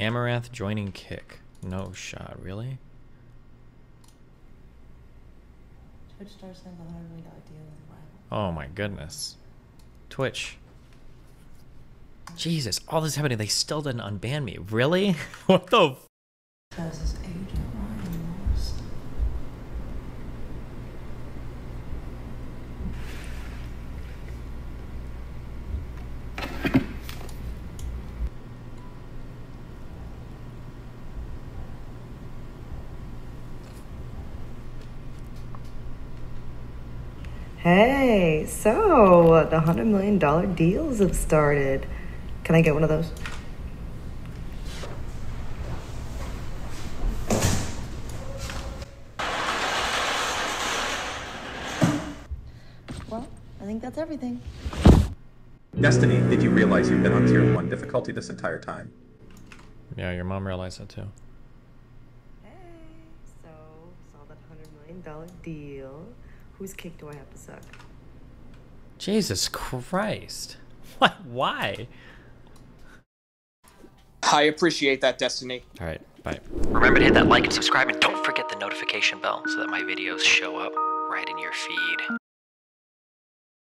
Amouranth joining kick. No shot, really? Twitch Star sends a hundred million dollar deal in. Oh my goodness. Twitch. Jesus, all this happening, they still didn't unban me. Really? what the Hey, so the hundred million dollar deals have started. Can I get one of those? Well, I think that's everything. Destiny, did you realize you've been on tier 1 difficulty this entire time? Yeah, your mom realized that too. Hey, so saw that hundred million dollar deal. Whose cake do I have to suck? Jesus Christ. What? Why? I appreciate that, Destiny. All right, bye. Remember to hit that like and subscribe, and don't forget the notification bell so that my videos show up right in your feed.